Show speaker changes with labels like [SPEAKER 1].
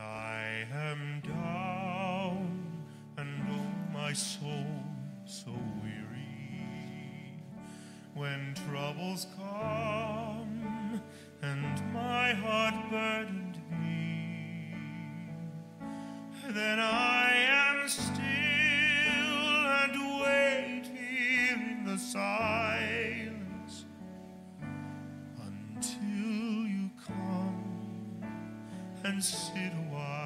[SPEAKER 1] I am down and oh my soul so weary. When troubles come and my heart burdened be then I until you